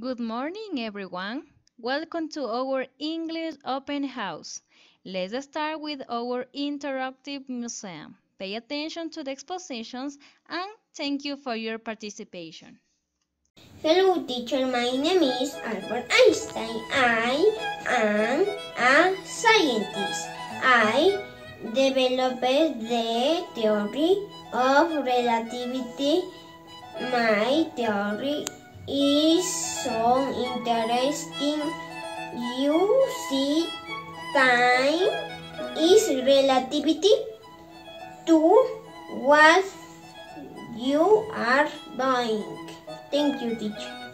Good morning, everyone. Welcome to our English open house. Let's start with our interactive museum. Pay attention to the expositions and thank you for your participation. Hello, teacher. My name is Albert Einstein. I am a scientist. I developed the theory of relativity. My theory is so interesting. You see, time is relativity to what you are doing. Thank you, teacher.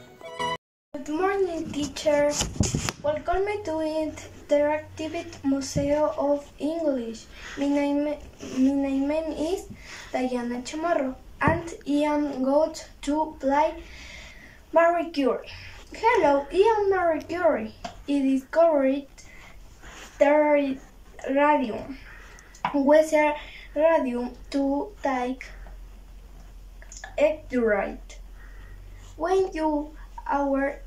Good morning, teacher. Welcome to Interactive Museum of English. My name, my name is Diana Chamorro, and I am going to play Marie Curie. Hello, I am Marie Curie. I discovered the radium. A radium to take accurate. When you are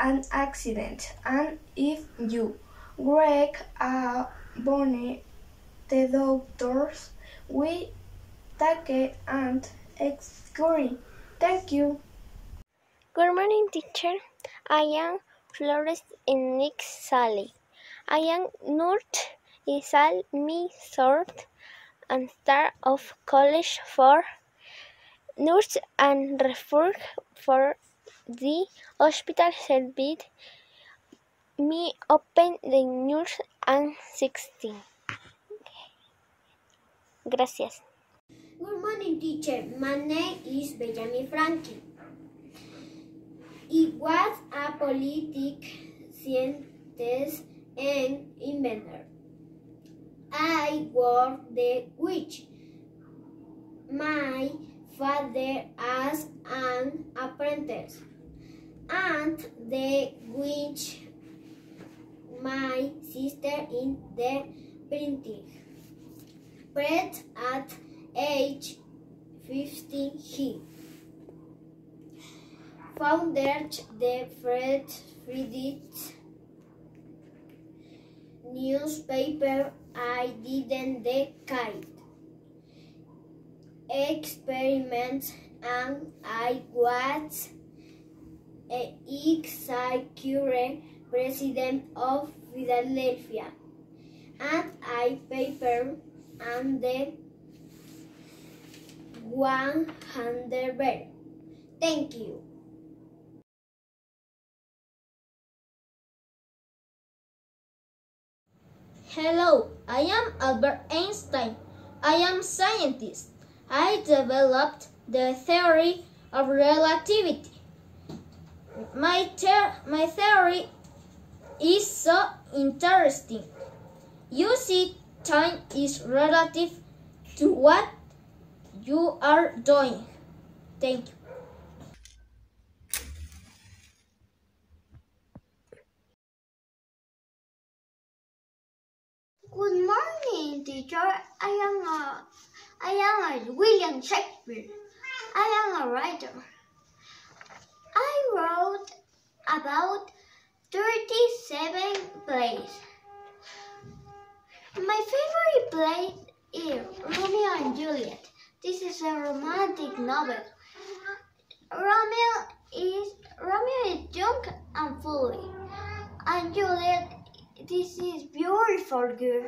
an accident and if you break a bone, the doctors will take and excure. Thank you. Good morning, teacher. I am Flores and Nick Sally. I am Nurt Isal Mi Sort and star of college for nurse and refer for the hospital service me open the nurse and 16. Gracias. Good morning, teacher. My name is Benjamin Franklin. He was a politic scientist and inventor. I was the witch. My father as an apprentice, and the witch my sister in the printing. Press at age 15 he founded the Fred Friedrich newspaper I didn't the kite experiments and I was executive president of Philadelphia and I paper and the one hundred bear. Thank you. Hello, I am Albert Einstein. I am scientist. I developed the theory of relativity. My, my theory is so interesting. You see, time is relative to what you are doing. Thank you. Good morning, teacher. I am a, I am a William Shakespeare. I am a writer. I wrote about 37 plays. My favorite play is Romeo and Juliet. This is a romantic novel. Romeo is Romeo is young and foolish, and Juliet this is beautiful girl.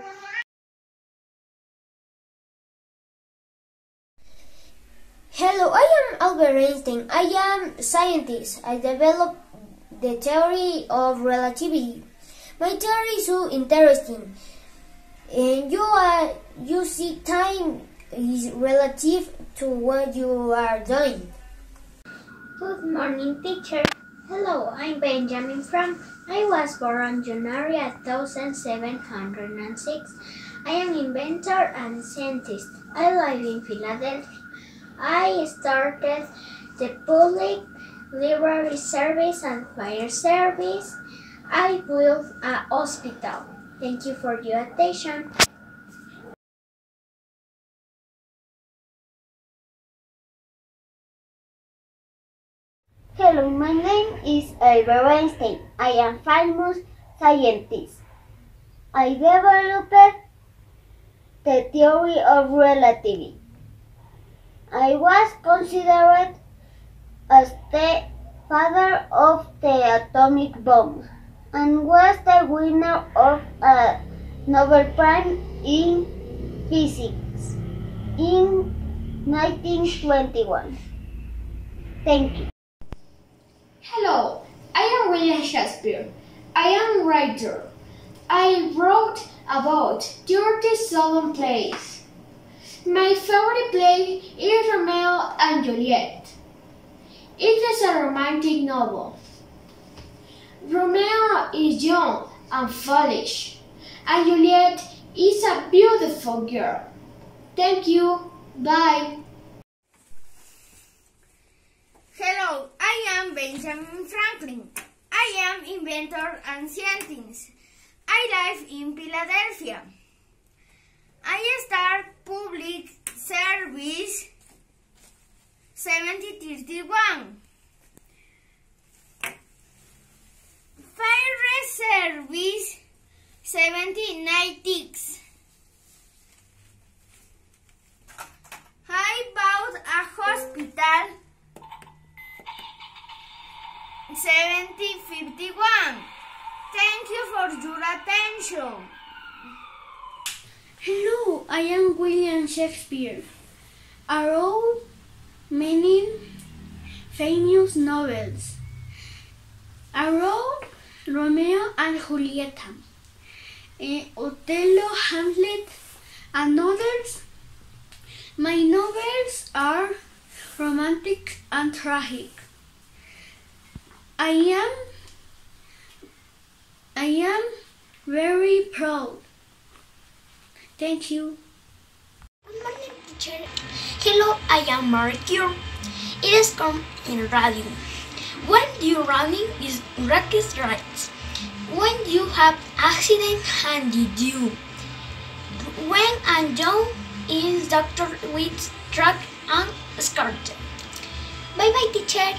Hello, I am Albert Einstein. I am a scientist. I developed the theory of relativity. My theory is so interesting. And you are you see time is relative to what you are doing. Good morning, teacher. Hello, I'm Benjamin from. I was born on January 1706. I am inventor and scientist. I live in Philadelphia. I started the public library service and fire service. I built a hospital. Thank you for your attention. Hello, my name is uh, Albert Einstein. I am famous scientist. I developed the theory of relativity. I was considered as the father of the atomic bomb and was the winner of a Nobel Prize in Physics in 1921. Thank you. Hello, I am William Shakespeare. I am a writer. I wrote about 37 plays. My favorite play is Romeo and Juliet. It is a romantic novel. Romeo is young and foolish, and Juliet is a beautiful girl. Thank you. Bye. Hello, I am Benjamin Franklin. I am inventor and scientist. I live in Philadelphia. I start public service 7031. Fire service 79 I bought a hospital 7051. Thank you for your attention. Hello, I am William Shakespeare. I wrote many famous novels. I wrote Romeo and Juliet, eh, Othello, Hamlet, and others. My novels are romantic and tragic. I am I am very proud. Thank you. Hello, I am Marie Curie. It is come in radio. When you running is rocket rights. When you have accident and you. When and young is doctor with truck and skirt. Bye bye, teacher.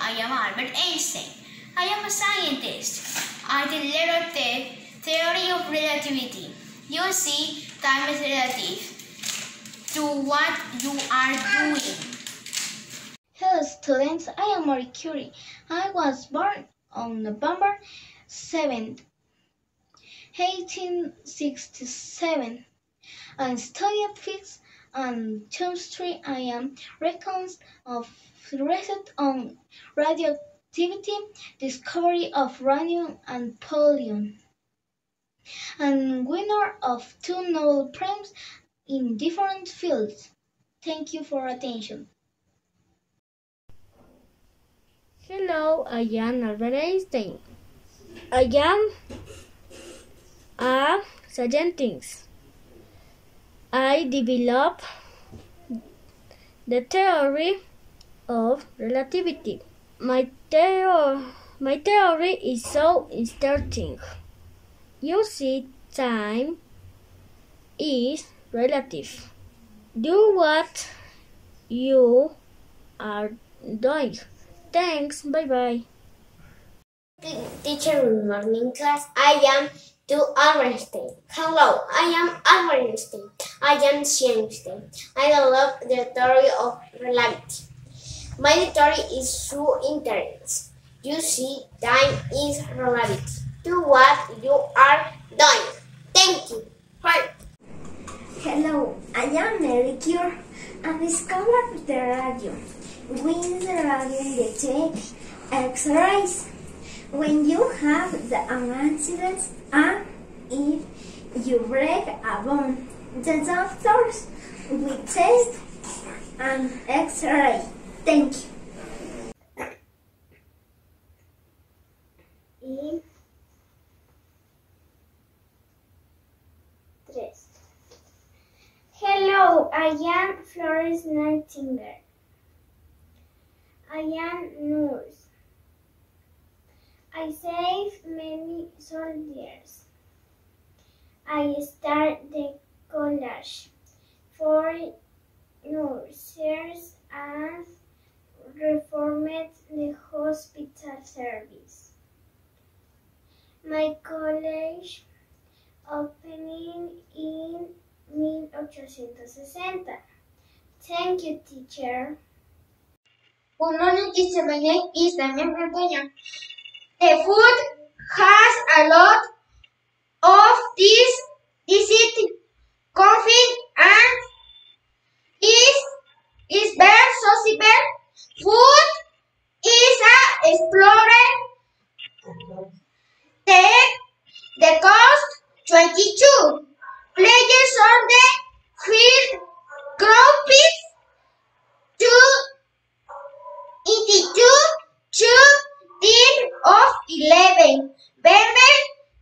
I am Albert Einstein. I am a scientist. I developed the theory of relativity. You see, time is relative to what you are doing. Hello students, I am Marie Curie. I was born on November 7th, 1867. and studied physics Um, and chemistry. I am records uh, of research on radioactivity, discovery of radium and polonium, and winner of two Nobel Prizes in different fields. Thank you for attention. Hello, I am Albert Einstein. I am a scientist. I developed the theory of relativity. My, my theory is so interesting. You see, time is relative. Do what you are doing. Thanks. Bye bye. Teacher, morning class. I am to Einstein. Hello, I am Einstein. I am scientist. I love the theory of relativity. My theory is so interesting. You see, time is relative to what you are doing. Thank you. Bye. Hello, I am Marie Curie. I discovered the radio. With the radio detect X-rays. When you have the an accident and if you break a bone, the doctors will take an X-ray. Thank you. Y. Hello, I am Florence Nightingale. I am nurse. I saved many soldiers. I start the college for nurses and reformed the hospital service. My college opening in 1860. Thank you, teacher. Good morning, teacher. My name is Damian. The food has a lot of this. Is it coffee and is is very possible? Food is a explorer. The the cost twenty two. Players on the field groups into two two team of eleven. Member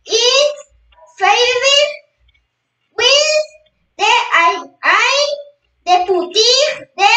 is favorite with the I I the putting the